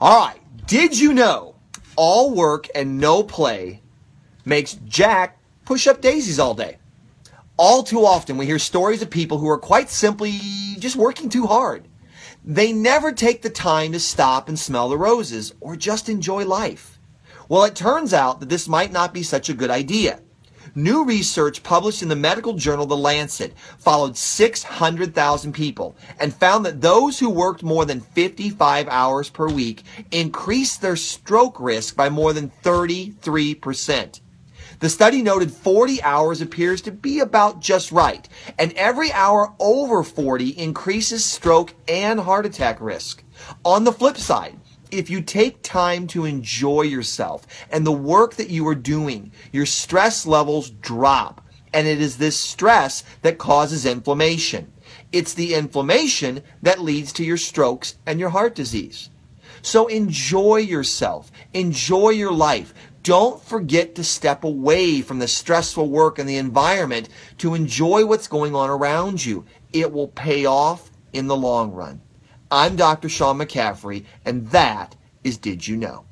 All right. Did you know all work and no play makes Jack push up daisies all day? All too often, we hear stories of people who are quite simply just working too hard. They never take the time to stop and smell the roses or just enjoy life. Well, it turns out that this might not be such a good idea. New research published in the medical journal The Lancet followed 600,000 people and found that those who worked more than 55 hours per week increased their stroke risk by more than 33%. The study noted 40 hours appears to be about just right, and every hour over 40 increases stroke and heart attack risk. On the flip side, if you take time to enjoy yourself and the work that you are doing, your stress levels drop. And it is this stress that causes inflammation. It's the inflammation that leads to your strokes and your heart disease. So enjoy yourself. Enjoy your life. Don't forget to step away from the stressful work and the environment to enjoy what's going on around you. It will pay off in the long run. I'm Dr. Sean McCaffrey, and that is Did You Know?